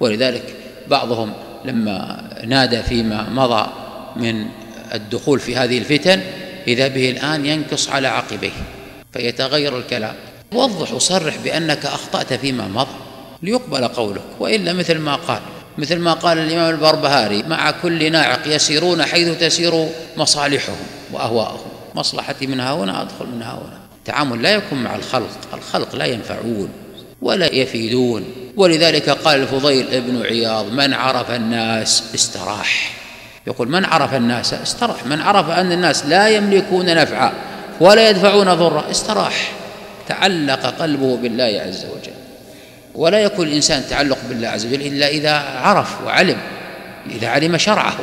ولذلك بعضهم لما نادى فيما مضى من الدخول في هذه الفتن إذا به الآن ينكص على عقبيه فيتغير الكلام. وضح وصرح بأنك أخطأت فيما مضى ليقبل قولك وإلا مثل ما قال مثل ما قال الإمام البربهاري مع كل ناعق يسيرون حيث تسير مصالحهم وأهواءهم. مصلحتي من ها هنا أدخل من ها هنا. التعامل لا يكون مع الخلق الخلق لا ينفعون ولا يفيدون. ولذلك قال الفضيل ابن عياض من عرف الناس استراح. يقول من عرف الناس استراح من عرف أن الناس لا يملكون نفعا ولا يدفعون ضرا استراح. تعلق قلبه بالله عز وجل. ولا يكون الإنسان تعلق بالله عز وجل إلا إذا عرف وعلم إذا علم شرعه.